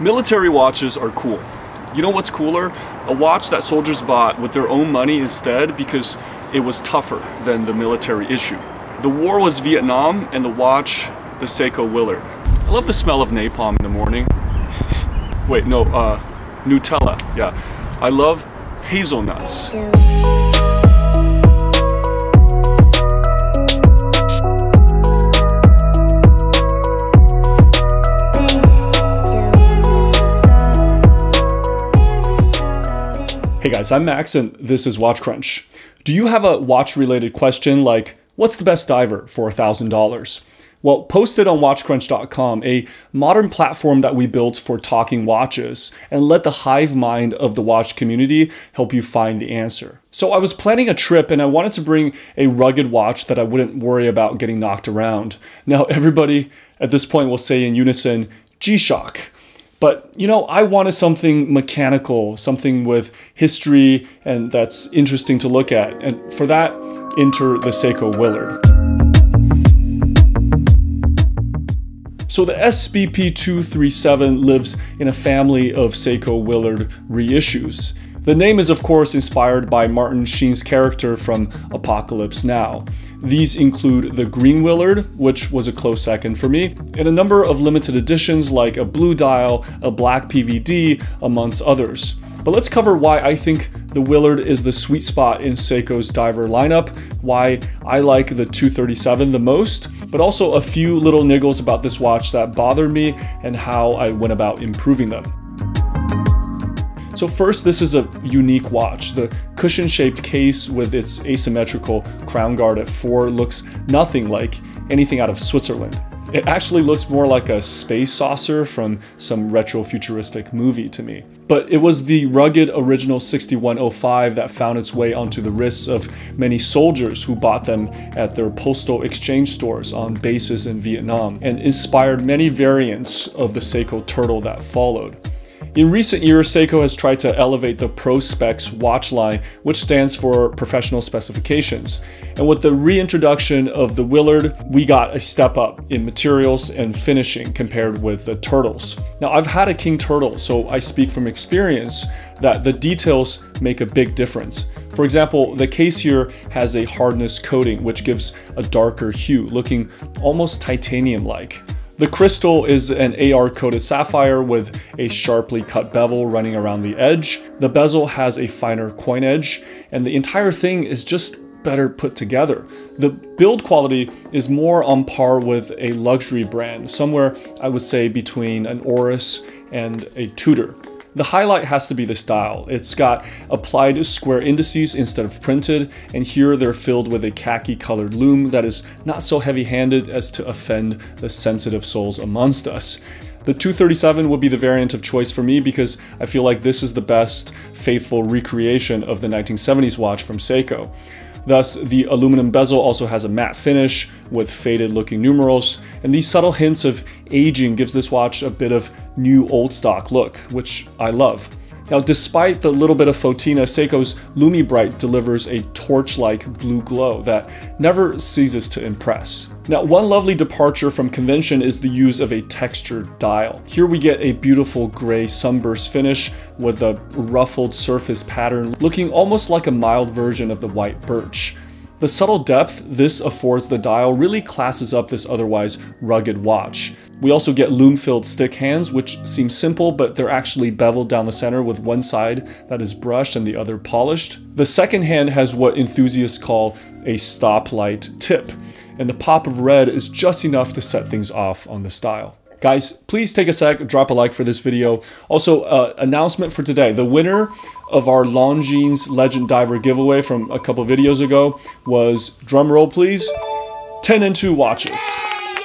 Military watches are cool. You know what's cooler? A watch that soldiers bought with their own money instead because it was tougher than the military issue. The war was Vietnam and the watch, the Seiko Willard. I love the smell of napalm in the morning. Wait, no, uh, Nutella, yeah. I love hazelnuts. Hey guys, I'm Max and this is WatchCrunch. Do you have a watch related question like, what's the best diver for $1,000? Well, post it on watchcrunch.com, a modern platform that we built for talking watches, and let the hive mind of the watch community help you find the answer. So I was planning a trip and I wanted to bring a rugged watch that I wouldn't worry about getting knocked around. Now, everybody at this point will say in unison, G-Shock. But you know, I wanted something mechanical, something with history and that's interesting to look at. And for that, enter the Seiko Willard. So the SBP237 lives in a family of Seiko Willard reissues. The name is of course inspired by Martin Sheen's character from Apocalypse Now. These include the Green Willard, which was a close second for me, and a number of limited editions like a blue dial, a black PVD, amongst others. But let's cover why I think the Willard is the sweet spot in Seiko's diver lineup, why I like the 237 the most, but also a few little niggles about this watch that bothered me and how I went about improving them. So first, this is a unique watch. The cushion-shaped case with its asymmetrical crown guard at 4 looks nothing like anything out of Switzerland. It actually looks more like a space saucer from some retro futuristic movie to me. But it was the rugged original 6105 that found its way onto the wrists of many soldiers who bought them at their postal exchange stores on bases in Vietnam and inspired many variants of the Seiko Turtle that followed. In recent years, Seiko has tried to elevate the Pro Specs watch line, which stands for Professional Specifications. And with the reintroduction of the Willard, we got a step up in materials and finishing compared with the Turtles. Now, I've had a King Turtle, so I speak from experience that the details make a big difference. For example, the case here has a hardness coating, which gives a darker hue, looking almost titanium-like. The crystal is an AR coated sapphire with a sharply cut bevel running around the edge. The bezel has a finer coin edge and the entire thing is just better put together. The build quality is more on par with a luxury brand, somewhere I would say between an Oris and a Tudor. The highlight has to be the style. It's got applied square indices instead of printed, and here they're filled with a khaki colored loom that is not so heavy handed as to offend the sensitive souls amongst us. The 237 would be the variant of choice for me because I feel like this is the best faithful recreation of the 1970s watch from Seiko. Thus, the aluminum bezel also has a matte finish with faded looking numerals, and these subtle hints of aging gives this watch a bit of new old stock look, which I love. Now, despite the little bit of fauxtina, Seiko's LumiBrite delivers a torch-like blue glow that never ceases to impress. Now, one lovely departure from convention is the use of a textured dial. Here we get a beautiful gray sunburst finish with a ruffled surface pattern looking almost like a mild version of the white birch. The subtle depth this affords the dial really classes up this otherwise rugged watch. We also get loom-filled stick hands, which seem simple, but they're actually beveled down the center with one side that is brushed and the other polished. The second hand has what enthusiasts call a stoplight tip, and the pop of red is just enough to set things off on the style. Guys, please take a sec, drop a like for this video. Also, uh, announcement for today. The winner of our Longines Legend Diver giveaway from a couple videos ago was, drum roll please, 10 and 2 watches.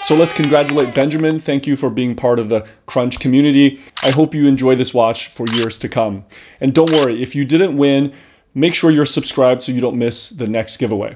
So let's congratulate Benjamin. Thank you for being part of the Crunch community. I hope you enjoy this watch for years to come. And don't worry, if you didn't win, make sure you're subscribed so you don't miss the next giveaway.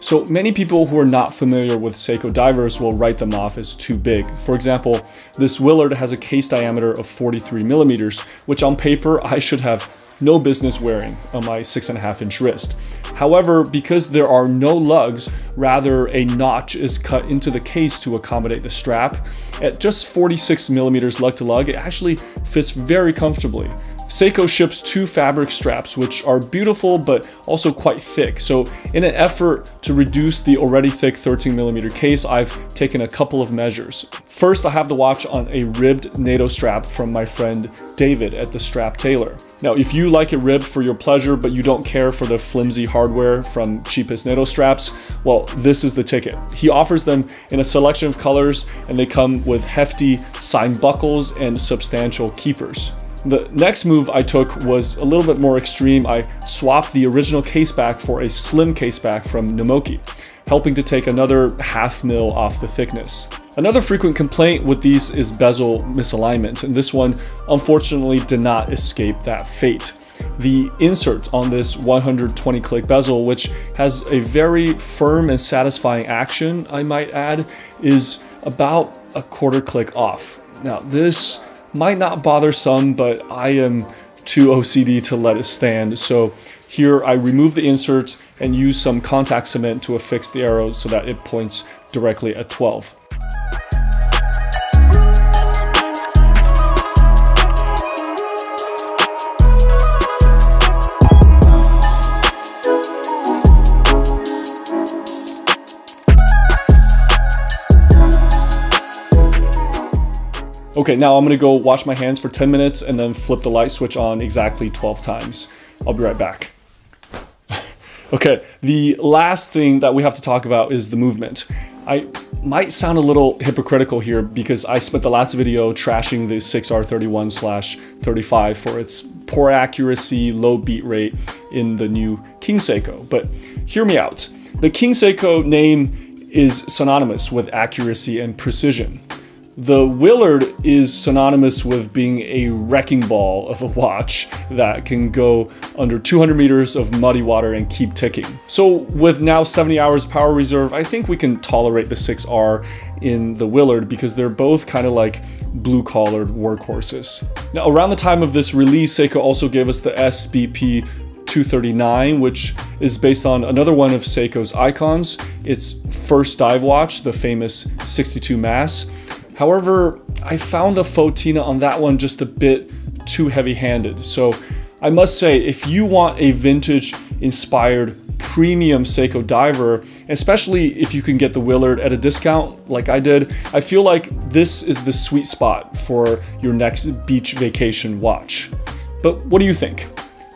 So many people who are not familiar with Seiko divers will write them off as too big. For example, this Willard has a case diameter of 43 millimeters, which on paper I should have no business wearing on my six and a half inch wrist. However, because there are no lugs, rather a notch is cut into the case to accommodate the strap. At just 46 millimeters lug to lug, it actually fits very comfortably. Seiko ships two fabric straps, which are beautiful but also quite thick. So in an effort to reduce the already thick 13mm case, I've taken a couple of measures. First, I have the watch on a ribbed NATO strap from my friend David at the Strap Tailor. Now, if you like it ribbed for your pleasure, but you don't care for the flimsy hardware from cheapest NATO straps, well, this is the ticket. He offers them in a selection of colors, and they come with hefty signed buckles and substantial keepers. The next move I took was a little bit more extreme. I swapped the original case back for a slim case back from Namoki, helping to take another half mil off the thickness. Another frequent complaint with these is bezel misalignment, and this one unfortunately did not escape that fate. The inserts on this 120 click bezel, which has a very firm and satisfying action, I might add, is about a quarter click off. Now this might not bother some, but I am too OCD to let it stand. So here I remove the insert and use some contact cement to affix the arrow so that it points directly at 12. Okay, now I'm gonna go wash my hands for 10 minutes and then flip the light switch on exactly 12 times. I'll be right back. okay, the last thing that we have to talk about is the movement. I might sound a little hypocritical here because I spent the last video trashing the 6R31 slash 35 for its poor accuracy, low beat rate in the new King Seiko. But hear me out. The King Seiko name is synonymous with accuracy and precision. The Willard is synonymous with being a wrecking ball of a watch that can go under 200 meters of muddy water and keep ticking. So with now 70 hours power reserve, I think we can tolerate the 6R in the Willard because they're both kind of like blue collared workhorses. Now around the time of this release, Seiko also gave us the SBP 239, which is based on another one of Seiko's icons, its first dive watch, the famous 62MAS. However, I found the fauxtina on that one just a bit too heavy-handed. So I must say, if you want a vintage inspired premium Seiko diver, especially if you can get the Willard at a discount like I did, I feel like this is the sweet spot for your next beach vacation watch. But what do you think?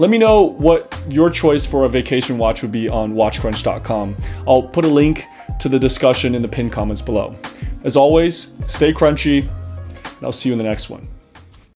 Let me know what your choice for a vacation watch would be on watchcrunch.com. I'll put a link to the discussion in the pinned comments below. As always, stay crunchy, and I'll see you in the next one.